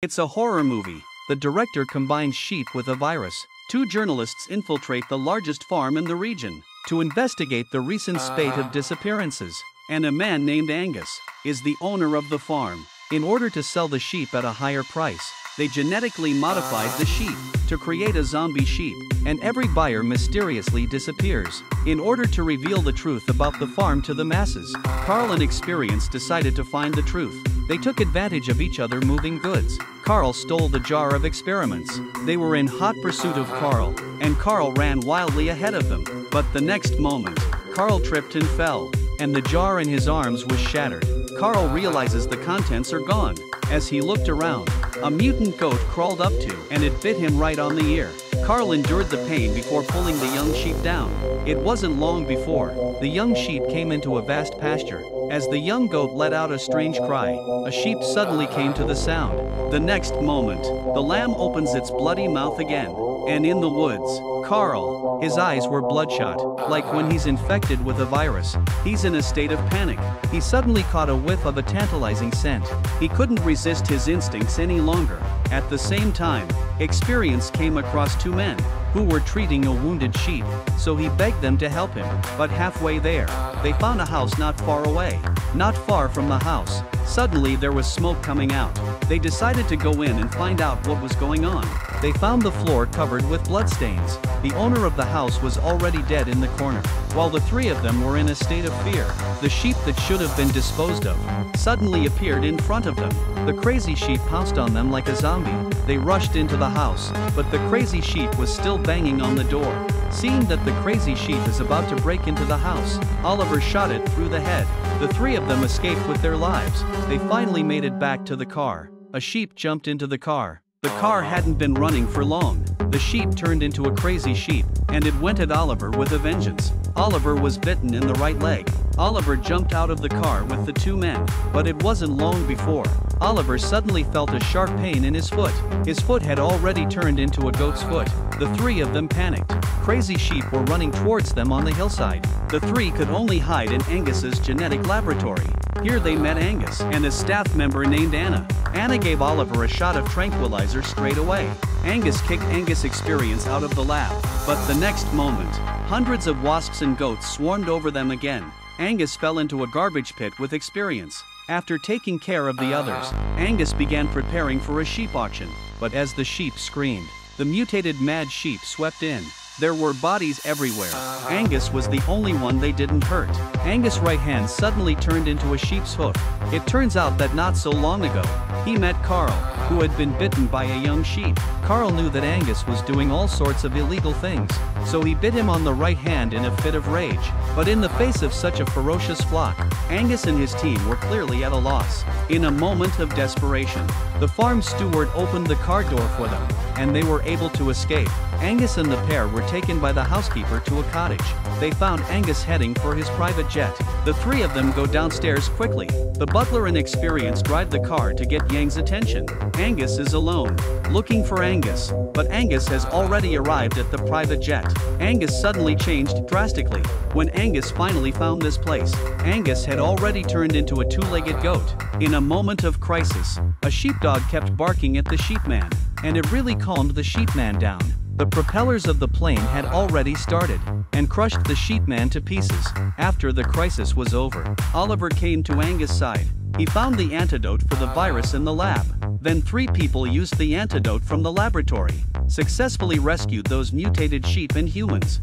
It's a horror movie. The director combines sheep with a virus. Two journalists infiltrate the largest farm in the region to investigate the recent spate of uh-huh. disappearances. And a man named Angus is the owner of the farm. In order to sell the sheep at a higher price, they genetically modified the sheep to create a zombie sheep, and every buyer mysteriously disappears. In order to reveal the truth about the farm to the masses, Carl and Experience decided to find the truth. They took advantage of each other moving goods. Carl stole the jar of experiments. They were in hot pursuit of Carl, and Carl ran wildly ahead of them. But the next moment, Carl tripped and fell, and the jar in his arms was shattered. Carl realizes the contents are gone. As he looked around, a mutant goat crawled up to, and it bit him right on the ear. Carl endured the pain before pulling the young sheep down. It wasn't long before, the young sheep came into a vast pasture. As the young goat let out a strange cry, a sheep suddenly came to the sound. The next moment, the lamb opens its bloody mouth again. And in the woods, Carl, his eyes were bloodshot, like when he's infected with a virus. He's in a state of panic. He suddenly caught a whiff of a tantalizing scent. He couldn't resist his instincts any longer. At the same time, Experience came across two men who were treating a wounded sheep, so he begged them to help him. But halfway there, they found a house not far away. Not far from the house, suddenly there was smoke coming out. They decided to go in and find out what was going on. They found the floor covered with bloodstains. The owner of the house was already dead in the corner. While the three of them were in a state of fear, the sheep that should have been disposed of suddenly appeared in front of them. The crazy sheep pounced on them like a zombie. They rushed into the house, but the crazy sheep was still banging on the door. Seeing that the crazy sheep is about to break into the house, Oliver shot it through the head. The three of them escaped with their lives. They finally made it back to the car. A sheep jumped into the car. The car hadn't been running for long. The sheep turned into a crazy sheep, and it went at Oliver with a vengeance. Oliver was bitten in the right leg. Oliver jumped out of the car with the two men, but it wasn't long before. Oliver suddenly felt a sharp pain in his foot. His foot had already turned into a goat's foot. The three of them panicked. Crazy sheep were running towards them on the hillside. The three could only hide in Angus's genetic laboratory. Here they met Angus and a staff member named Anna. Anna gave Oliver a shot of tranquilizer straight away. Angus kicked Angus Experience out of the lab, but the next moment, hundreds of wasps and goats swarmed over them again. Angus fell into a garbage pit with Experience. After taking care of the others, Angus began preparing for a sheep auction, but as the sheep screamed, the mutated mad sheep swept in. There were bodies everywhere. Uh-huh. Angus was the only one they didn't hurt. Angus' right hand suddenly turned into a sheep's hoof. It turns out that not so long ago, he met Carl, who had been bitten by a young sheep. Carl knew that Angus was doing all sorts of illegal things, so he bit him on the right hand in a fit of rage. But in the face of such a ferocious flock, Angus and his team were clearly at a loss. In a moment of desperation, the farm steward opened the car door for them, and they were able to escape. Angus and the pair were taken by the housekeeper to a cottage. They found Angus heading for his private jet. The three of them go downstairs quickly. The butler and Experience drive the car to get Yang's attention. Angus is alone, looking for Angus, but Angus has already arrived at the private jet. Angus suddenly changed drastically. When Angus finally found this place, Angus had already turned into a two-legged goat. In a moment of crisis, a sheepdog kept barking at the sheepman, and it really calmed the sheepman down. The propellers of the plane had already started and crushed the sheepman to pieces. After the crisis was over, Oliver came to Angus' side. He found the antidote for the virus in the lab. Then three people used the antidote from the laboratory, successfully rescued those mutated sheep and humans.